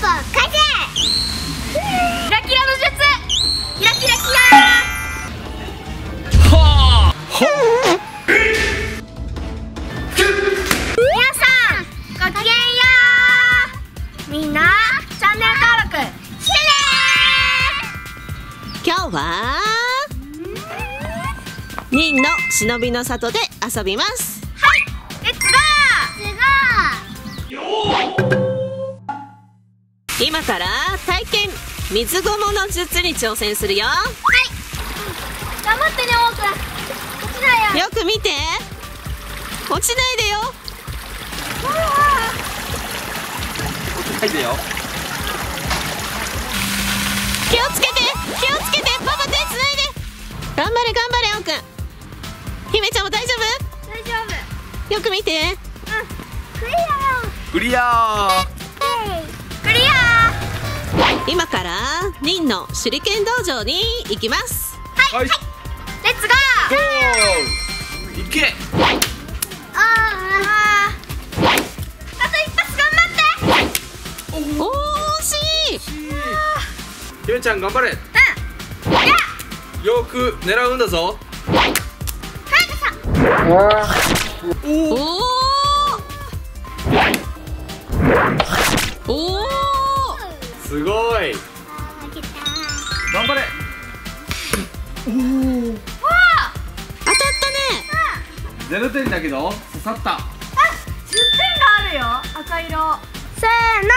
歩風キラキラの術キラキラキラはあほ皆さんごきげんようみんなチャンネル登録。してね今日はニンの忍びの里で遊びます。今から体験。水ごもの術に挑戦するよ。頑張ってねオーくん落ちないよ。よく見て。落ちないでよ。はいでよ。気をつけて。気をつけて。パパ手つないで。頑張れ頑張れおうくん姫ちゃんも大丈大丈夫。夫よく見て。クリアクリアクリア今からニンの手裏剣道場に行きます。はい。レッツゴー。ゴー。いけ。あああと一発頑張って。おー。しい。ひめちゃん頑張れ。うん。よく狙うんだぞ。おおおおおおすごい。頑張れ。当たったね。ゼロ点だけど刺さった。10点があるよ。赤色。せー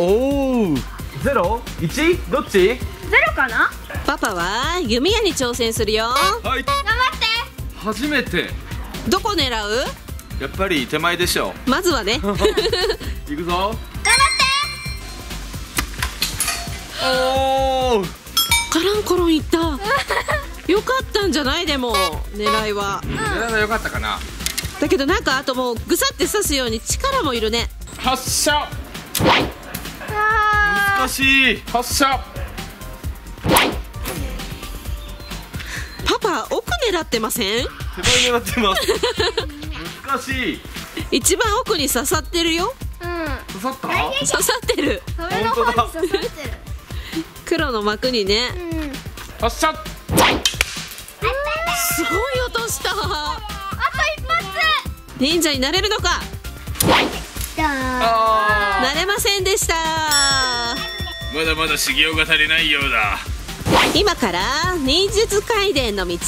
の。おおゼロ？一？どっち？ゼロかな？パパは弓矢に挑戦するよ。はい。頑張って。初めて。どこ狙う？やっぱり手前でしょまずはね。行くぞおおカランコロンいった。よかったんじゃない？でも狙いは。狙いは良かったかな。だけどなんかあともうぐさって刺すように力もいるね。発射。あ難しい。発射。パパ奥狙ってません？手前狙ってます。難しい。一番奥に刺さってるよ。ーうん。刺さった？刺さってる。それの方に刺さってる黒の幕にね。うん発射すごい音した。あと一発。忍者になれるのか。あなれませんでした。ーまだまだ修行が足りないようだ。今から忍術街伝の道。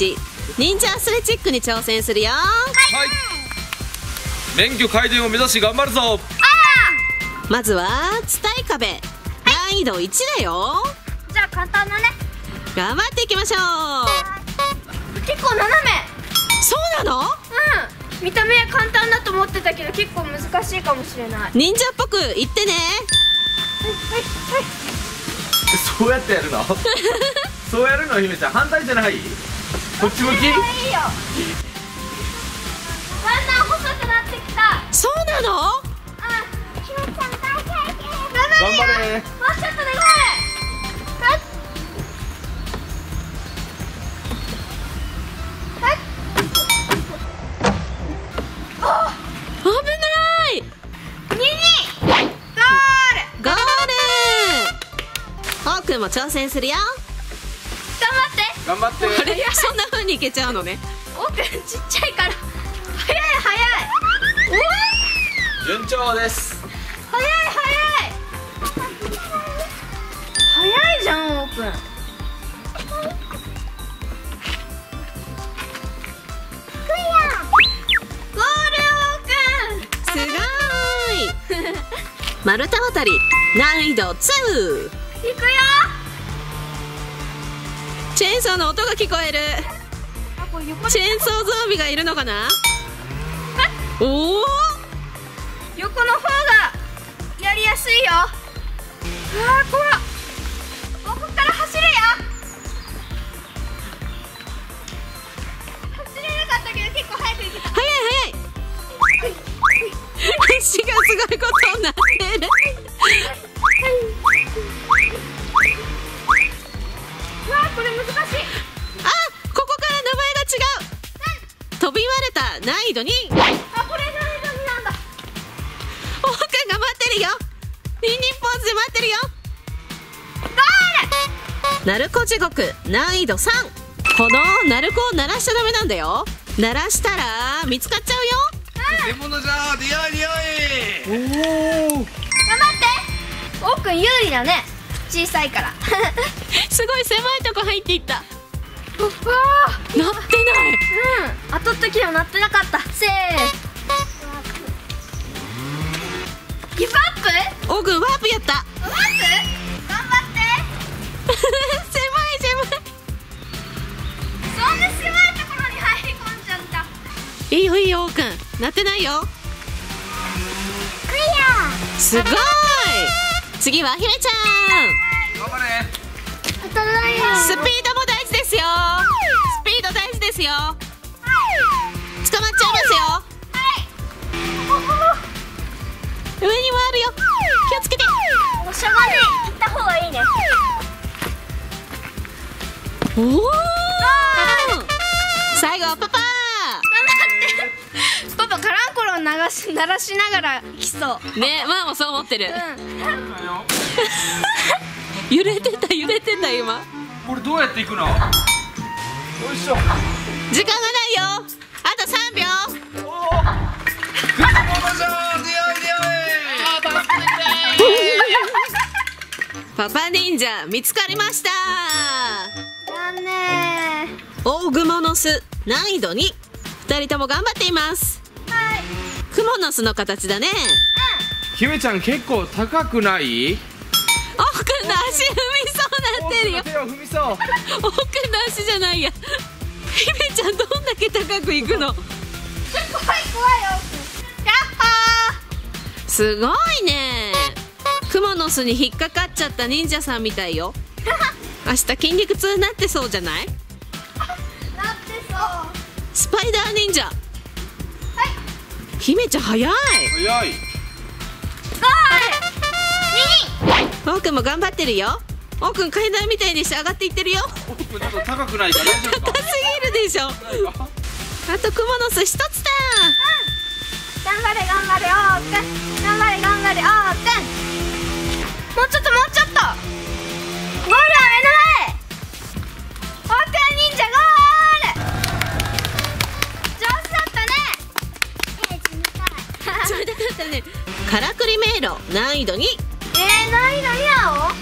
忍者アスレチックに挑戦するよ。はい。免許改善を目指し頑張るぞ。まずは伝い壁。難易度1だよ簡単だね。頑張っていきましょう。結構斜め。そうなの？うん。見た目は簡単だと思ってたけど結構難しいかもしれない。忍者っぽく言ってね。そうやってやるの？そうやるの？ひめちゃん。反対じゃない？こっち向き？いいよ。だんだん細くなってきた。そうなの？うんひろちゃん大会頑頑張れ。もうちょっとでゴー挑戦するよ。頑張って。頑張って。あれ？そんな風にいけちゃうのね。オーくんちっちゃいから。早い早い。順調です。早い早い。早いじゃんオーくんゴールオーくんすごーい。丸太渡り。難易度2行くよチェーンソーの音が聞こえる。チェーンソーゾンビがいるのかな？おお横の方がやりやすいよ。うわー怖っ。ここから走るよ。走れなかったけど結構早く行けた。早い早い。足がすごいことになってる。うわーこれ難しいあここから名前が違う飛び割れた難易度2あこれ難易度2なんだ。おーくん頑張ってるよニンニンポーズで待ってるよゴール鳴子地獄難易度3この鳴子を鳴らしちゃダメなんだ。よ鳴らしたら見つかっちゃうよ獣じゃ出会い出会いおお頑張っておうくん有利だ。ね小さいから。すごい狭いとこ入っていった。うわ鳴ってない。うん。当たったけど鳴ってなかった。せー。ギブアップ？オーくんワープやった。ワープ？頑張って。狭い狭そんな狭いところに入り込んじゃった。いいいよいいよオーくん鳴ってないよ。クリすごい次はちゃん。頑張れ。スピードも大事ですよ。スピード大事ですよ。捕まっちゃいますよ。上にもあるよ。気をつけて。しょうがね行った方がいいね。おお最後はパパパパカランコロン流し鳴らしながら来そう。ねママもそう思ってる。うん。揺れてた揺れてた今。これどうやって行くの？よいしょ。時間がないよ。あと3秒。パパ忍者見つかりました。残念。大蜘蛛の巣難易度2 2人とも頑張っています。はいクモの巣の形だね。い姫ちゃん結構高くない？奥の足踏みそうなってるよ。手を踏みそう。奥の足じゃないや。姫ちゃんどんだけ高く行くの？怖い怖いよやっほすごいねクモの巣に引っかかっちゃった忍者さんみたいよ明日筋肉痛になってそうじゃないーなってそうはスパイダー忍者い姫ちゃん早い。早い。ゴール右奥くんも頑張ってるよ。奥くん階段みたいにして上がっていってるよ。おちょっと高くないか大丈夫か高すぎるでしょ。あとクモの巣一つだ。頑張れ頑張れおーくん頑張れ頑張れおーくんもうちょっともうちょっとからくり迷路難易度2えー、えー、何何や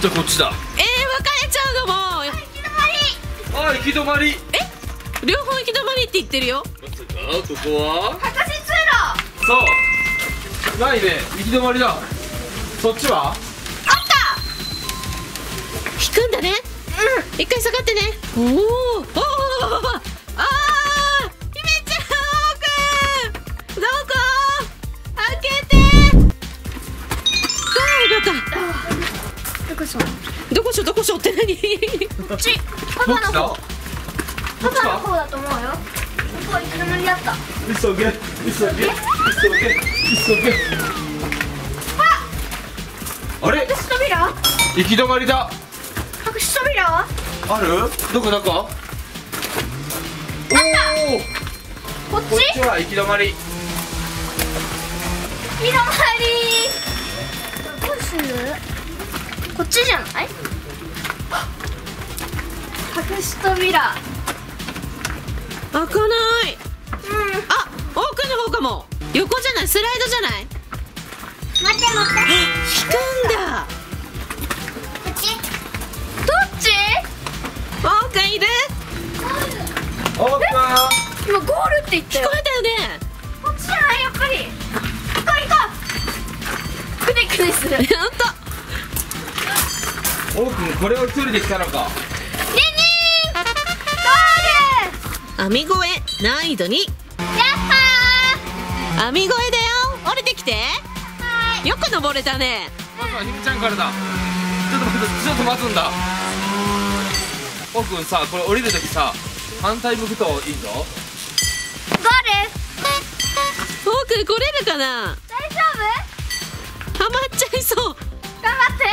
じゃあこっちだ。分かれちゃうのも。う行き止まり。あ行き止まり。え？両方行き止まりって言ってるよ。まさかここは？博士通路。そう。ないね。行き止まりだ。そっちは？あっ引くんだね。た一回下がってね。おーおーっどこそたどこしょどこしょって何？こっちパパの方。パパの方だと思うよ。ここは行き止まりだった急げ急げ急げ急げあれ？隠し扉行き止まりだ。隠し扉はある？どこどこおおこっち？こっちは行き止まり。行き止まり。どうする？こっちじゃない？隠し扉。開かない。うん。あ奥の方かも。横じゃない？スライドじゃない？待って待って。引くんだ。こっち？どっち？奥いるオープン今ゴールって言ったよ。聞こえたよね。こっちじゃない？やっぱり。行こう行こう。くねくねする。やったオープンこれを一人で来たのかニンニンゴール！網越え難易度2やっは網越えだよ。降りてきて。ーはい。よく登れたね。まずはひみちゃんからだ。ちょっと待ってちょっと待つんだ。オープンさこれ降りるときさ反対向くといいぞ。ゴール！奥来れるかな？大丈夫？ハマっちゃいそう。頑張って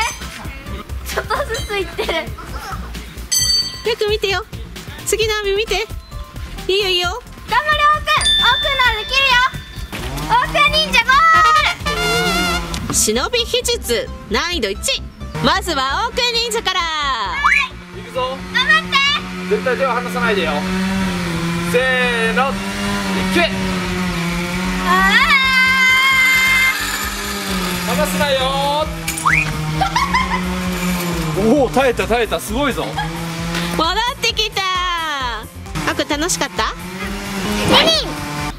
ちょっとずつ行ってる。よく見てよ。次の網見て。いいよいいよ。頑張れオーくんオーくんならできるよ。オー忍者ゴール。シ忍び秘術難易度1まずはオーク忍者から。いくぞ。頑張って。絶対手を離さないでよ。せーの。いけ。あ離すなよおお耐えた耐えたすごいぞ。戻ってきた。あく楽しかった？ー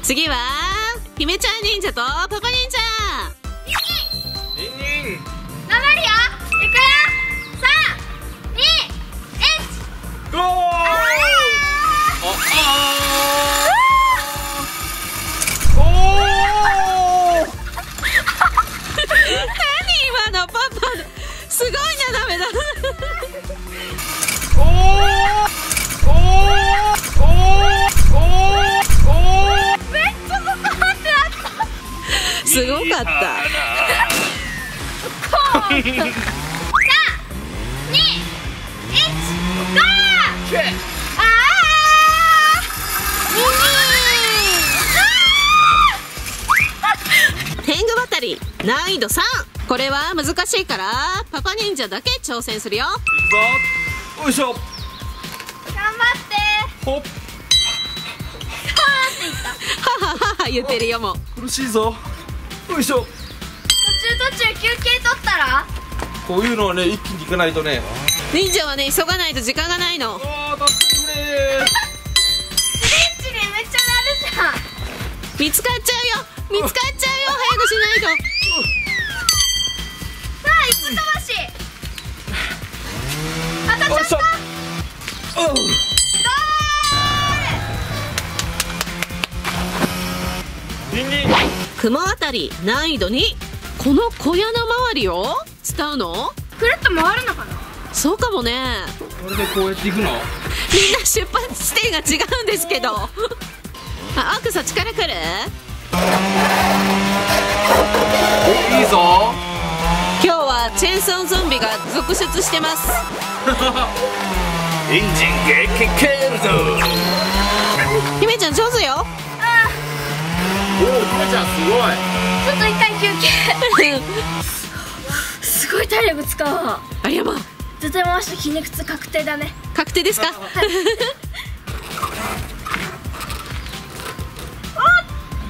次は姫ちゃん忍者とパパ忍者。ニンニン頑張るよいくよ。三二一。ゴー。ああすごかった。三二一ゴーけあー天狗渡り難易度3これは難しいからパパ忍者だけ挑戦するよ。いくぞ。よいしょ。頑張って。ほっ。はははは言ってるよもう。苦しいぞ。よいしょ。途中途中休憩取ったら？こういうのはね一気にいかないとね。忍者はね急がないと時間がないの。おー助けてくれスレッチにめっちゃなるじゃん。見つかっちゃうよ。見つかっちゃうよ。早くしないとさあ一飛ばし当たっちゃった。ゴニンニン雲渡り難易度2この小屋の周りを伝うの？ールくるっと回るのかな？そうかもね。これでこうやっていくの？みんな出発地点が違うんですけど。あアークさん力くる？おいいぞチェーンソーゾンビが続出してます。エンジン激けるぞ。姫ちゃん上手よ。あおおひめちゃんすごい。ーちょっと一回休憩。すごい体力使うわ。ありゃまあ絶対回して筋肉痛確定だね。確定ですか？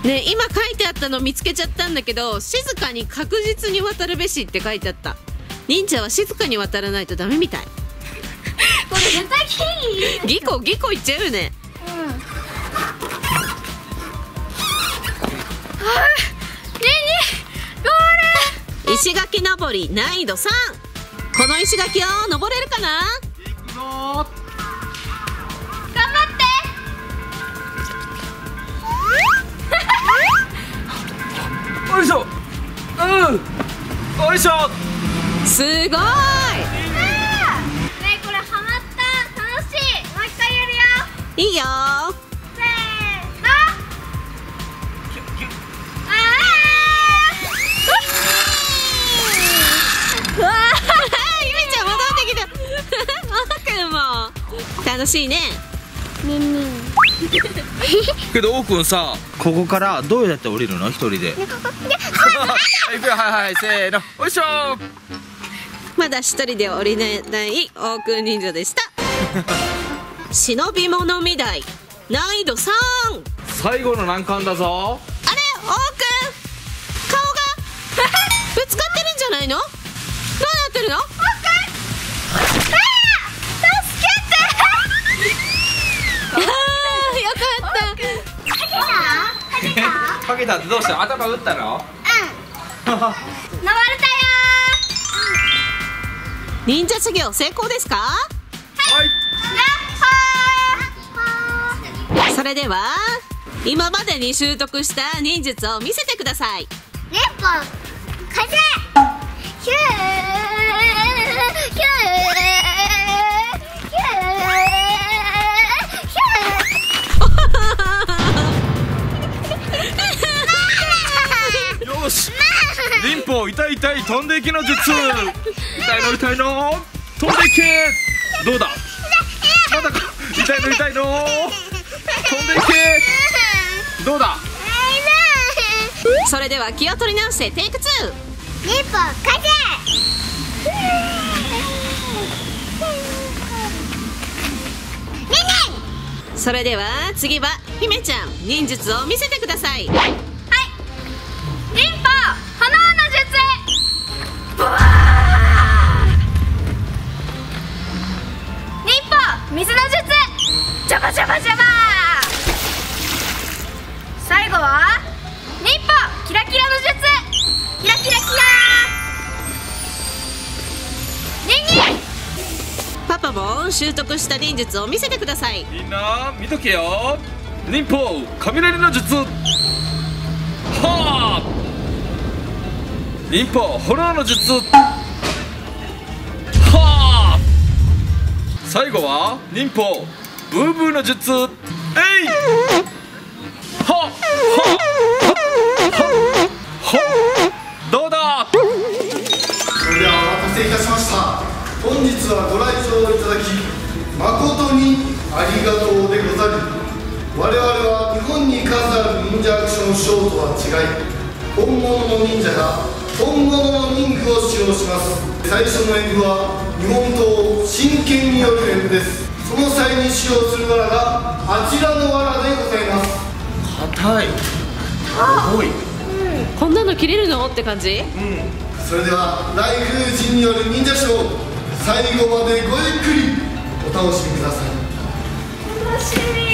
ね今書いてあったの見つけちゃったんだけど静かに確実に渡るべしって書いてあった。忍者は静かに渡らないとダメみたい。これ絶対キーギコギコいっちゃうよね。うん。はいねえゴール。石垣登り難易度3この石垣を登れるかな？よいしょすごい。ねえこれハマった？楽しい。もう一回やるよ。いいよ。せーの。あー。うわゆめちゃん戻ってきた。あーくんも楽しいね。ーねんねん。けどおうくんさここからどうやって降りるの？一人で行くよはいはいせーのよいしょまだ一人で降りれないオークン忍者でした忍び物見台難易度3最後の難関だぞあれオークン顔がぶつかってるんじゃないのどうなってるのあーよかったかけたってどうした頭打ったの忍者修行成功ですか？はい。それでは今までに習得した忍術を見せてください。レッポン風ヒュー痛い痛い飛んでいきの術。痛いの痛いの。飛んでいけ。どうだ？まだか？痛いの痛いの。飛んでいけ。どうだ？それでは気を取り直してテイク2忍法風ねねそれでは次は姫ちゃん。忍術を見せてください。はい水の術ジャバジャバジャバ最後は忍法キラキラの術キラキラキラニンニンパパも習得した忍術を見せてくださいみんな見とけよ忍法雷の術。忍法炎の術。はあ。最後は忍法ブーブーの術。えい。ははははどうだ。それではお待たせいたしました。本日はご来場いただき誠にありがとうでござる我々は日本に数ある忍者アクションショーとは違い本物の忍者が本物の忍具を使用します。最初の演舞は日本刀真剣による演舞です。その際に使用する藁があちらの藁でございます。硬い。重い。こんなの切れるの？って感じ？それでは来風神による忍者ショー最後までごゆっくりお楽しみください。本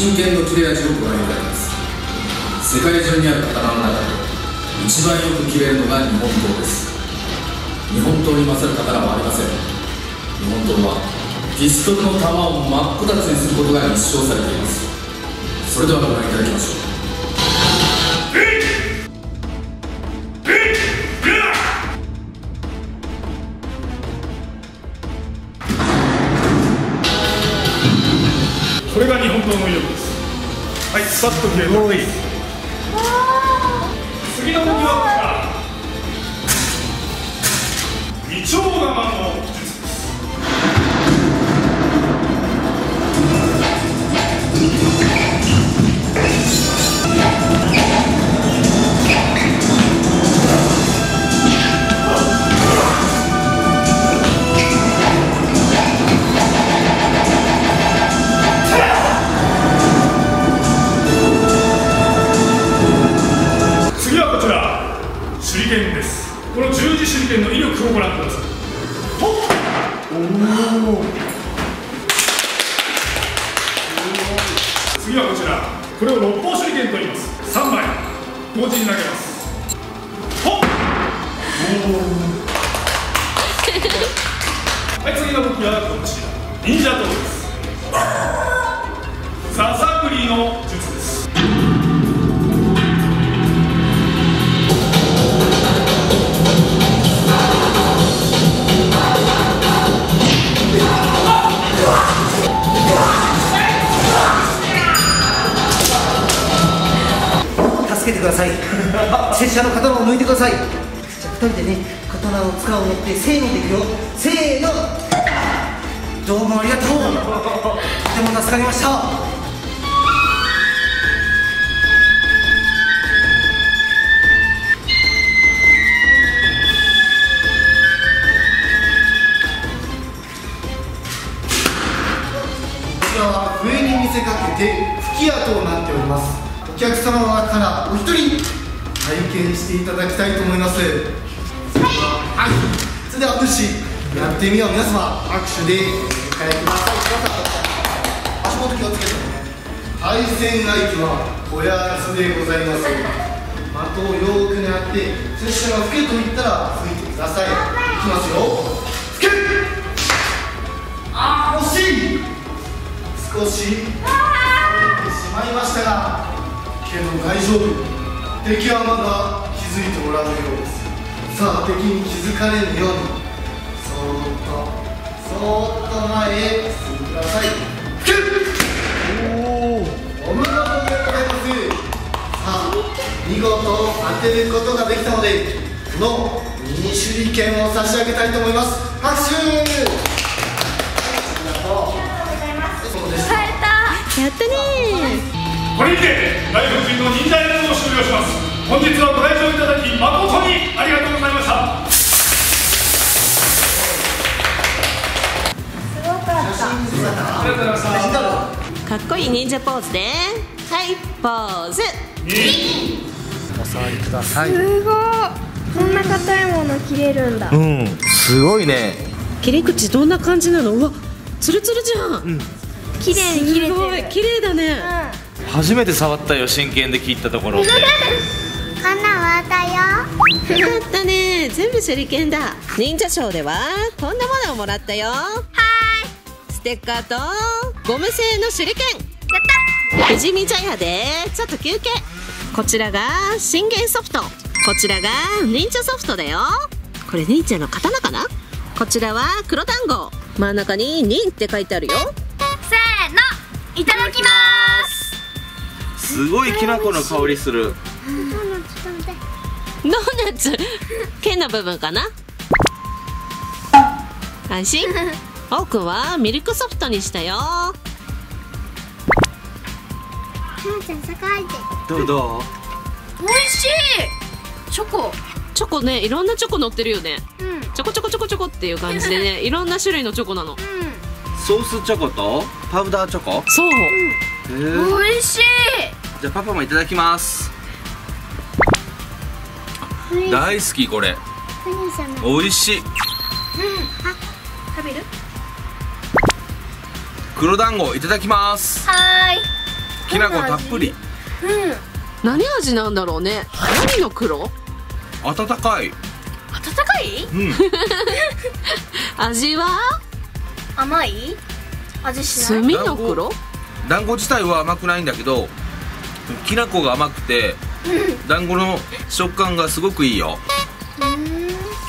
真剣の切れ味をご覧いただきます。世界中にある刀の中で一番よく切れるのが日本刀です。日本刀に勝る刀はありません。日本刀はピストルの弾を真っ二つにすることが立証されています。それではご覧いただきましょう。の威力です。はいスパッと切れた次の武器はこちら。二丁玉の者の刀を抜いてください。じゃあ二人でね刀を使おうのってせーのでいくよ。せーの。どうもありがとう。とても助かりました。こちらは笛に見せかけて吹き跡となっております。お客様の中からお一人。体験していただきたいと思います。はい。それでは主やってみよう。皆様拍手でお迎えください。足元気をつけて。対戦相手はこやつでございます。的をよーく狙って拙者が吹けと言ったら吹いてください。いきますよ。吹け。あー惜しい。少し。離れてしまいましたがけど大丈夫敵はまだ気づいておらぬようです。さあ敵に気づかれぬようにそーっとそーっと前へ進んでくださいおおおめでとうございます。さあ見事当てることができたのでこのミニ手裏剣を差し上げたいと思います。拍手!ありがとうございます。やったねこれにてライフ君の忍者演舞を終了します。本日はご来場いただき誠にありがとうございました。すごかった。ありがとうございましたかっこいい忍者ポーズではいポーズ。お触りください。すごいこんな硬いもの切れるんだ。うんすごいね。切り口どんな感じなの？うわツルツルじゃん、綺麗に切れすごいてる綺麗だね、初めて触ったよ真剣で切ったところ。って花輪だよよかったね。全部手裏剣だ。忍者ショーではこんなものをもらったよ。はい。ステッカーとゴム製の手裏剣。やった。富士見茶屋でちょっと休憩。こちらが信玄ソフト。こちらが忍者ソフトだよ。これ忍者の刀かな？こちらは黒団子。真ん中に忍って書いてあるよ。せーの。いただきますすごいきな粉の香りする。ドーナツ。剣の部分かな？安心？奥はミルクソフトにしたよ。どうどう？美味しい。チョコ。チョコねいろんなチョコ乗ってるよね。うん。うんちょこちょこちょこちょこっていう感じでねいろんな種類のチョコなの。ソースチョコとパウダーチョコ？そう。へー。美味しいじゃあパパもいただきます。大好きこれ。美味しい。食べる？黒団子いただきます。はきな粉たっぷり。うん。何味なんだろうね。何の黒？温かい。温かい？うん。味は？甘い？味しない？炭の黒？団子自体は甘くないんだけどきな粉が甘くて団子の食感がすごくいいよ。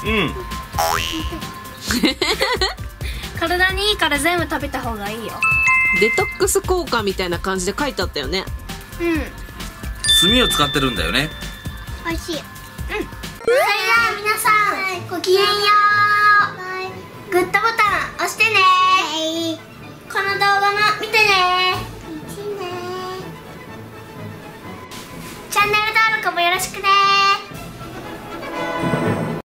うん。体にいいから全部食べた方がいいよ。デトックス効果みたいな感じで書いてあったよね。うん。炭を使ってるんだよね。美味しい。うん。それでは皆さん、ごきげんよう。グッドボタン押してね。この動画も見てね。チャンネル登録もよろしくね